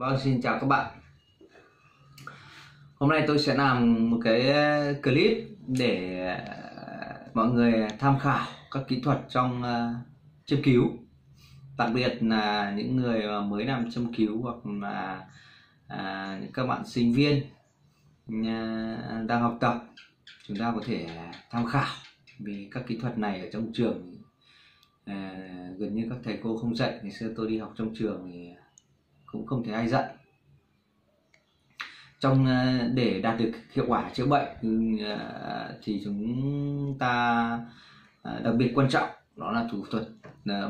Vâng, xin chào các bạn. Hôm nay tôi sẽ làm một cái ờ, clip để ờ, mọi người tham khảo các kỹ thuật trong ờ, châm cứu. Đặc biệt là những người mới làm châm cứu hoặc là các bạn sinh viên đang học tập chúng ta có thể tham khảo vì các kỹ thuật này ở trong trường à, gần như các thầy cô không dạy ngày xưa tôi đi học trong trường thì cũng không thể ai dạy. Trong ờ, để đạt được hiệu quả chữa bệnh ừ, ờ, thì chúng ta ờ, đặc biệt quan trọng đó là thủ thuật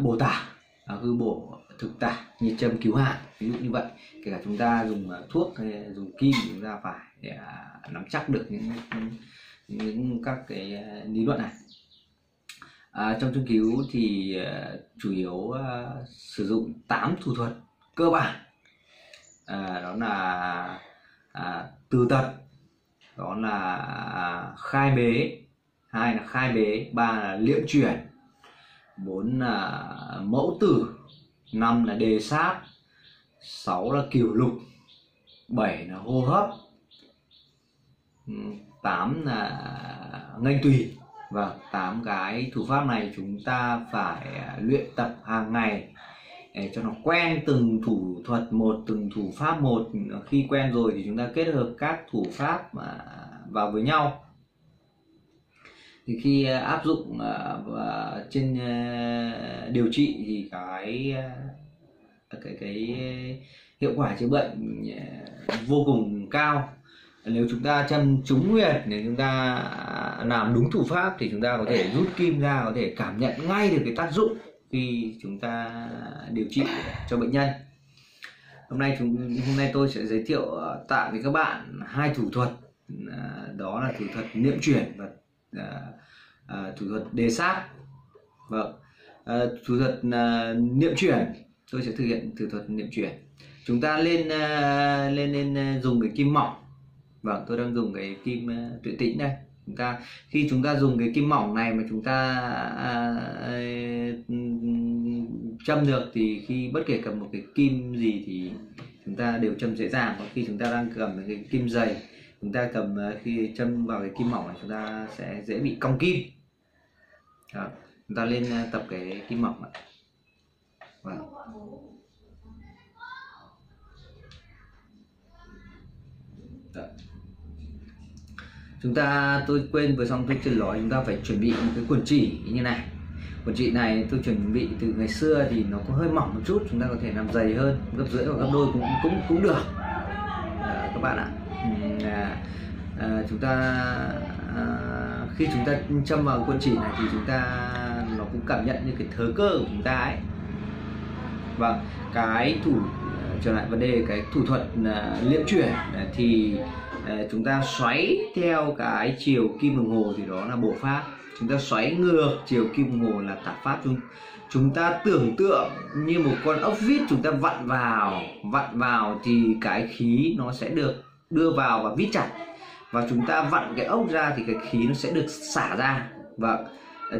bổ tả. Hư bổ thực tả như châm cứu hàn ví dụ như vậy. Kể cả chúng ta dùng thuốc hay dùng kim chúng ta phải để nắm chắc được những những các cái lý luận này. À, trong châm cứu thì chủ yếu sử dụng 8 thủ thuật cơ bản à, đó là à, từ tật. Đó là à, khai bế. Hai là khai bế ba là liệm chuyển. Bốn là mẫu tử. Năm là đề sát. Sáu là kiểu lục. Bảy là hô hấp. Ừ, tám là nghênh tùy. Và tám cái thủ pháp này chúng ta phải à, luyện tập hàng ngày để cho nó quen từng thủ thuật một, từng thủ pháp một. Khi quen rồi thì chúng ta kết hợp các thủ pháp mà vào với nhau. Thì khi à, áp dụng à, trên à, điều trị thì cái cái cái hiệu quả chữa bệnh vô cùng cao. Nếu chúng ta châm trúng huyệt, nếu chúng ta làm đúng thủ pháp thì chúng ta có thể rút kim ra, có thể cảm nhận ngay được cái tác dụng khi chúng ta điều trị cho bệnh nhân. Hôm nay chúng hôm nay tôi sẽ giới thiệu ờ, tạm với các bạn hai thủ thuật ờ, đó là thủ thuật niệm chuyển và ờ, thủ thuật đề sát. Vâng thủ thuật niệm chuyển tôi sẽ thực hiện thủ thuật niệm chuyển. Chúng ta lên lên lên dùng cái kim mỏng. Vâng tôi đang dùng cái kim uh, tuyệt tĩnh đây chúng ta khi chúng ta dùng cái kim mỏng này mà chúng ta à, à, châm được thì khi bất kể cầm một cái kim gì thì chúng ta đều châm dễ dàng còn khi chúng ta đang cầm cái kim dày chúng ta cầm à, khi châm vào cái kim mỏng này chúng ta sẽ dễ bị cong kim Đó. chúng ta lên à, tập cái kim mỏng ạ vâng. Đó chúng ta tôi quên vừa xong tôi chưa nói chúng ta phải chuẩn bị một cái quần chỉ như này. Quần chỉ này tôi chuẩn bị từ ngày xưa thì nó có hơi mỏng một chút chúng ta có thể làm dày hơn gấp rưỡi hoặc gấp đôi cũng cũng cũng được. À, các bạn ạ. À, à, chúng ta à, khi chúng ta châm vào quần chỉ này thì chúng ta nó cũng cảm nhận như cái thớ cơ của chúng ta ấy. Và cái thủ trở lại vấn đề cái thủ thuật uh, liệm chuyển. À, thì à, chúng ta xoáy theo cái chiều kim đồng hồ thì đó là bộ pháp. Chúng ta xoáy ngược chiều kim đồng hồ là tả pháp. Chúng chúng ta tưởng tượng như một con ốc vít chúng ta vặn vào vặn vào thì cái khí nó sẽ được đưa vào và vít chặt. Và chúng ta vặn cái ốc ra thì cái khí nó sẽ được xả ra. Và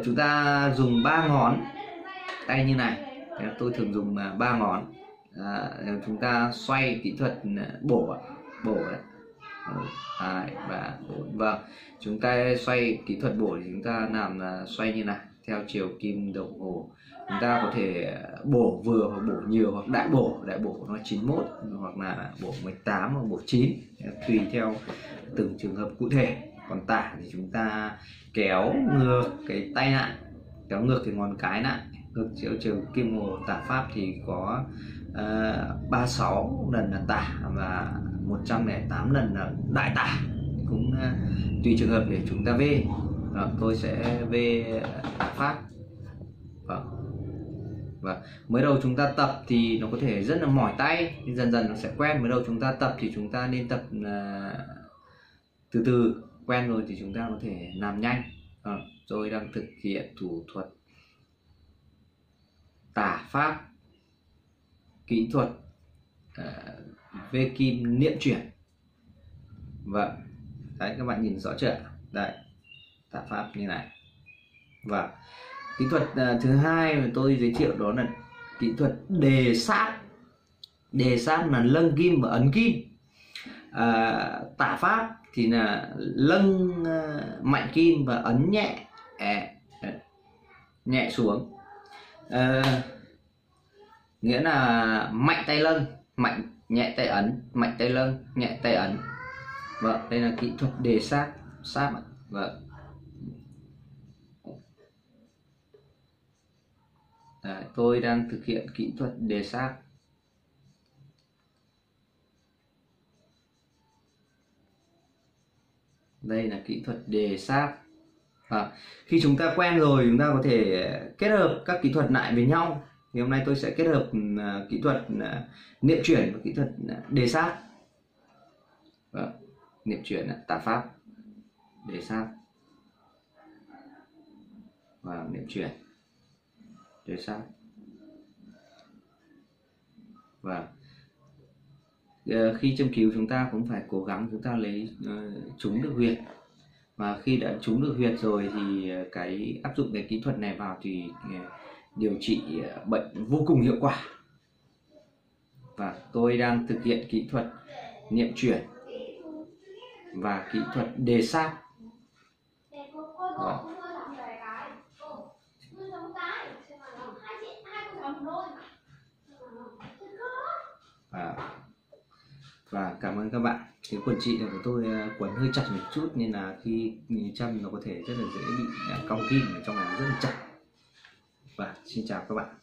chúng ta dùng ba ngón. Tay như này. Tôi thường dùng ba ngón à, chúng ta xoay kỹ thuật ờ, bổ bổ đấy. Một hai ba bốn. Vâng chúng ta xoay kỹ thuật bổ thì chúng ta làm là xoay như này theo chiều kim đồng hồ. Chúng ta có thể ờ, bổ vừa hoặc bổ nhiều hoặc đại bổ. Đại bổ nó 91 hoặc là bổ 18 hoặc bổ 9 tùy theo từng trường hợp cụ thể. Còn tả thì chúng ta kéo ngược cái tay lại kéo ngược cái ngón cái lại ngược chiều chiều kim hồ tả pháp thì có ờ, uh, 36 lần là tả và 108 lần là đại tả. Cũng uh, tùy trường hợp để chúng ta về Đó, tôi sẽ về tả pháp. Đó. và mới đầu chúng ta tập thì nó có thể rất là mỏi tay nhưng dần dần nó sẽ quen. Mới đầu chúng ta tập thì chúng ta nên tập uh, từ từ. Quen rồi thì chúng ta có thể làm nhanh. À, tôi đang thực hiện thủ thuật tả pháp kỹ thuật ờ, uh, về kim niệm chuyển. Vâng đấy các bạn nhìn rõ chưa đấy tả pháp như này. Và kỹ thuật uh, thứ hai mà tôi giới thiệu đó là kỹ thuật đề sát. Đề sát là lâng kim và ấn kim. Ờ, à, tả pháp thì là lâng uh, mạnh kim và ấn nhẹ à, nhẹ xuống à, nghĩa là mạnh tay lưng mạnh nhẹ tay ấn mạnh tay lưng nhẹ tay ấn. Vâng đây là kỹ thuật đề sát sát vâng. Đấy, tôi đang thực hiện kỹ thuật đề sát. Đây là kỹ thuật đề sát à, khi chúng ta quen rồi chúng ta có thể ờ, kết hợp các kỹ thuật lại với nhau. Thì hôm nay tôi sẽ kết hợp uh, kỹ thuật uh, niệm chuyển và kỹ thuật uh, đề sát. À, niệm chuyển uh, tả pháp. Đề sát. Và niệm chuyển. Đề sát. Và uh, khi châm cứu chúng ta cũng phải cố gắng chúng ta lấy uh, trúng được huyệt mà khi đã trúng được huyệt rồi thì ờ, cái áp dụng cái kỹ thuật này vào thì ờ, điều trị ờ, bệnh vô cùng hiệu quả. Và tôi đang thực hiện kỹ thuật niệm chuyển và kỹ thuật đề sát và vâng và cảm ơn các bạn. Cái quần chị này của tôi à, quấn hơi chặt một chút nên là khi chăm nó có thể rất là dễ bị à, cong kim ở trong này, rất là chặt. Và xin chào các bạn.